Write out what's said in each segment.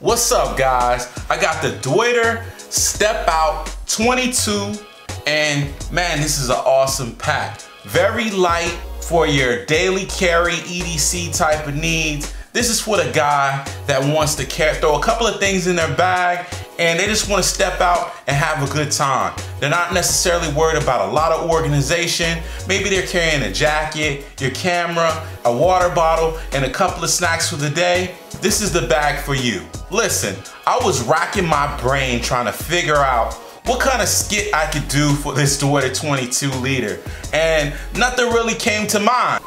What's up guys? I got the Deuter Step Out 22 and man, this is an awesome pack. Very light for your daily carry, EDC type of needs. This is for the guy that wants to throw a couple of things in their bag and they just want to step out and have a good time. They're not necessarily worried about a lot of organization. Maybe they're carrying a jacket, your camera, a water bottle, and a couple of snacks for the day. This is the bag for you. Listen, I was racking my brain trying to figure out what kind of skit I could do for this Deuter 22 liter. And nothing really came to mind.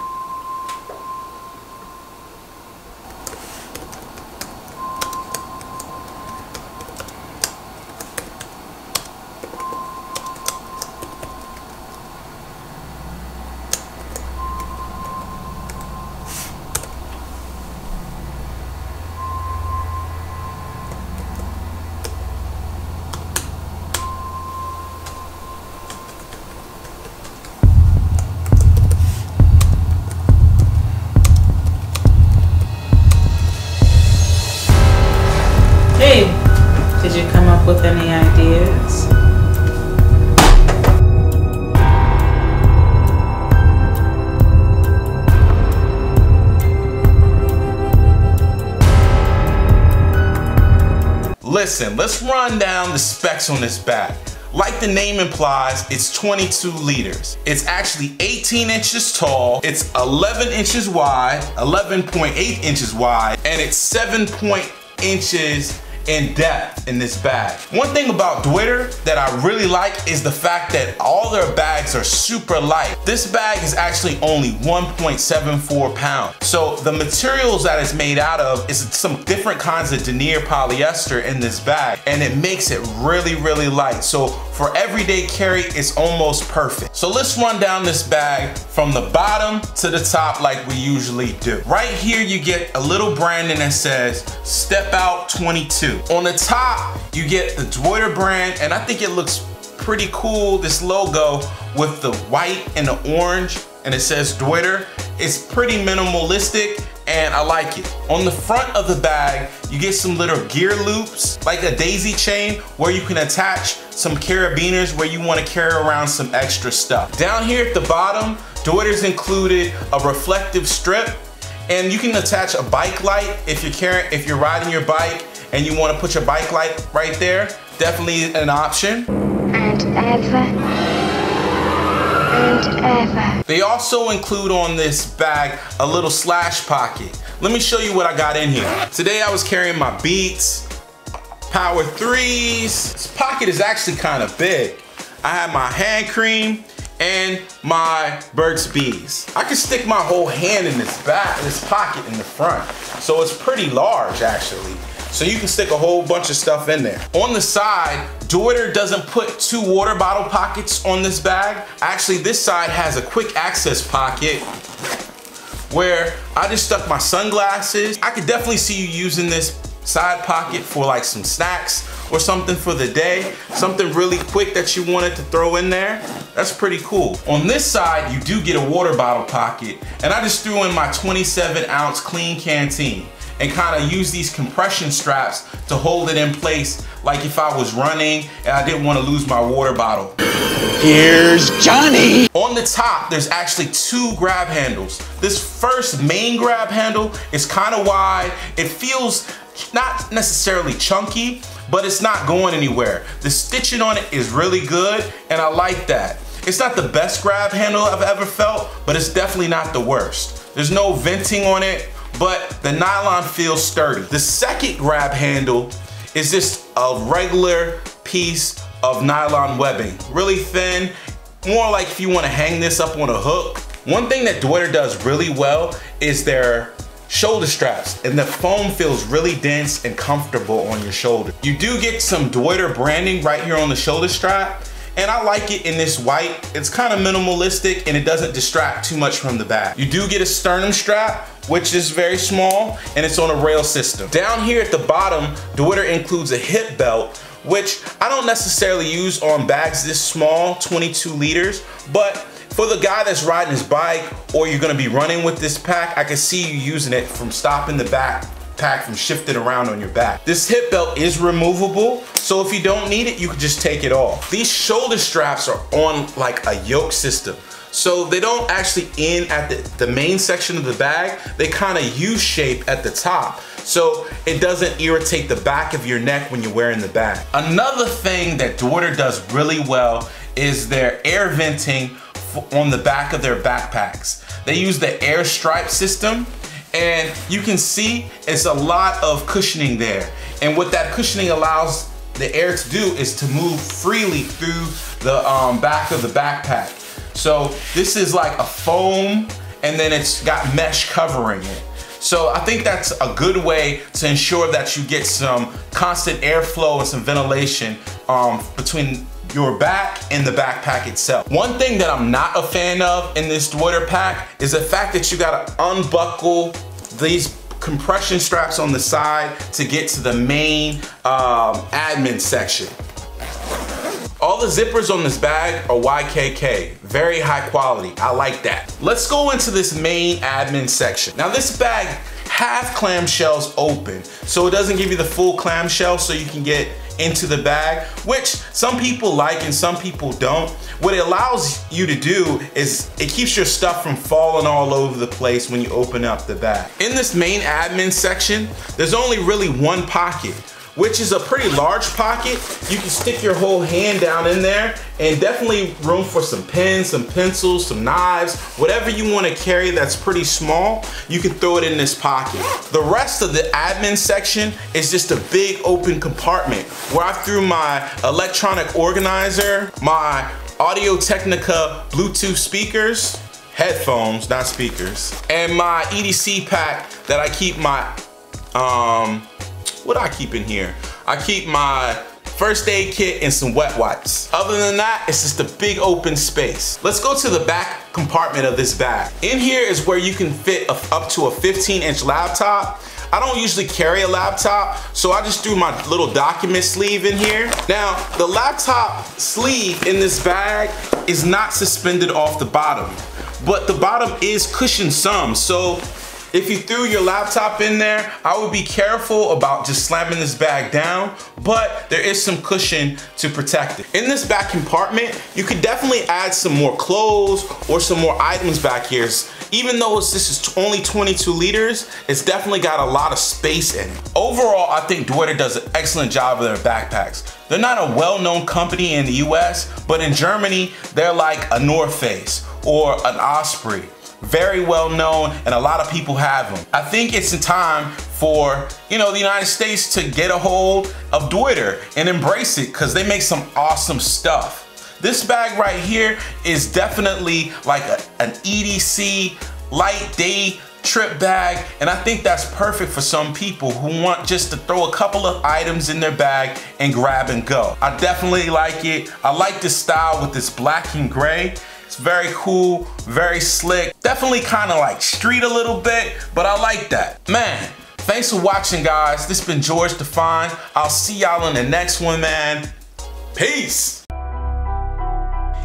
Any ideas? Listen, let's run down the specs on this bag. Like the name implies, it's 22 liters. It's actually 18 inches tall, it's 11 inches wide, 11.8 inches wide, and it's 7 point inches in depth in this bag. One thing about Deuter that I really like is the fact that all their bags are super light. This bag is actually only 1.74 pounds. So the materials that it's made out of is some different kinds of denier polyester in this bag and it makes it really, really light. So for everyday carry, it's almost perfect. So let's run down this bag from the bottom to the top like we usually do. Right here, you get a little branding that says Step Out 22. On the top, you get the Deuter brand, and I think it looks pretty cool, this logo with the white and the orange, and it says Deuter. It's pretty minimalistic, and I like it. On the front of the bag, you get some little gear loops, like a daisy chain, where you can attach some carabiners where you wanna carry around some extra stuff. Down here at the bottom, Deuter's included a reflective strip, and you can attach a bike light if you're carrying, if you're riding your bike and you wanna put your bike light right there, definitely an option. and ever and ever. They also include on this bag a little slash pocket. Let me show you what I got in here. Today I was carrying my Beats, Power 3s. This pocket is actually kind of big. I have my hand cream and my Burt's Bees. I can stick my whole hand in this back, this pocket in the front. So it's pretty large actually. So you can stick a whole bunch of stuff in there. On the side, Deuter doesn't put two water bottle pockets on this bag. Actually, this side has a quick access pocket where I just stuck my sunglasses. I could definitely see you using this side pocket for like some snacks or something for the day, something really quick that you wanted to throw in there. That's pretty cool. On this side, you do get a water bottle pocket and I just threw in my 27 ounce Klean Kanteen and kind of use these compression straps to hold it in place like if I was running and I didn't want to lose my water bottle. Here's Johnny. On the top, there's actually two grab handles. This first main grab handle is kind of wide. It feels not necessarily chunky, but it's not going anywhere. The stitching on it is really good, and I like that. It's not the best grab handle I've ever felt, but it's definitely not the worst. There's no venting on it, but the nylon feels sturdy. The second grab handle is just a regular piece of nylon webbing. Really thin, more like if you wanna hang this up on a hook. One thing that Deuter does really well is their shoulder straps and the foam feels really dense and comfortable on your shoulder. You do get some Deuter branding right here on the shoulder strap and I like it in this white. It's kind of minimalistic and it doesn't distract too much from the back. You do get a sternum strap, which is very small and it's on a rail system. Down here at the bottom, Deuter includes a hip belt which I don't necessarily use on bags this small, 22 liters, but for the guy that's riding his bike or you're gonna be running with this pack, I can see you using it from stopping the back backpack from shifting around on your back. This hip belt is removable, so if you don't need it, you can just take it off. These shoulder straps are on like a yoke system. So they don't actually end at the, the main section of the bag, they kind of U-shape at the top. So it doesn't irritate the back of your neck when you're wearing the bag. Another thing that Deuter does really well is their air venting on the back of their backpacks. They use the air stripe system and you can see it's a lot of cushioning there. And what that cushioning allows the air to do is to move freely through the um, back of the backpack. So this is like a foam and then it's got mesh covering it. So I think that's a good way to ensure that you get some constant airflow and some ventilation um, between your back and the backpack itself. One thing that I'm not a fan of in this Deuter pack is the fact that you gotta unbuckle these compression straps on the side to get to the main um, admin section. All the zippers on this bag are YKK, very high quality, I like that. Let's go into this main admin section. Now this bag, half clamshells open, so it doesn't give you the full clamshell so you can get into the bag, which some people like and some people don't. What it allows you to do is it keeps your stuff from falling all over the place when you open up the bag. In this main admin section, there's only really one pocket which is a pretty large pocket. You can stick your whole hand down in there and definitely room for some pens, some pencils, some knives, whatever you wanna carry that's pretty small, you can throw it in this pocket. The rest of the admin section is just a big open compartment where I threw my electronic organizer, my Audio Technica Bluetooth speakers, headphones, not speakers, and my EDC pack that I keep my um, what I keep in here? I keep my first aid kit and some wet wipes. Other than that, it's just a big open space. Let's go to the back compartment of this bag. In here is where you can fit a, up to a 15 inch laptop. I don't usually carry a laptop, so I just threw my little document sleeve in here. Now, the laptop sleeve in this bag is not suspended off the bottom, but the bottom is cushioned some, so if you threw your laptop in there, I would be careful about just slamming this bag down, but there is some cushion to protect it. In this back compartment, you could definitely add some more clothes or some more items back here. Even though this is only 22 liters, it's definitely got a lot of space in it. Overall, I think Deuter does an excellent job with their backpacks. They're not a well-known company in the US, but in Germany, they're like a North Face or an Osprey very well known, and a lot of people have them. I think it's the time for, you know, the United States to get a hold of Deuter and embrace it because they make some awesome stuff. This bag right here is definitely like a, an EDC light day trip bag and I think that's perfect for some people who want just to throw a couple of items in their bag and grab and go. I definitely like it. I like this style with this black and gray. It's very cool, very slick. Definitely kind of like street a little bit, but I like that. Man, thanks for watching guys. This has been George Defined. I'll see y'all in the next one, man. Peace.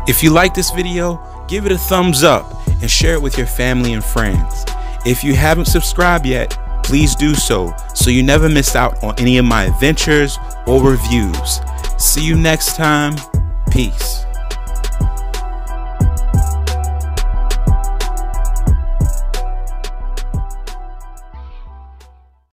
If you like this video, give it a thumbs up and share it with your family and friends. If you haven't subscribed yet, please do so so you never miss out on any of my adventures or reviews. See you next time. Peace.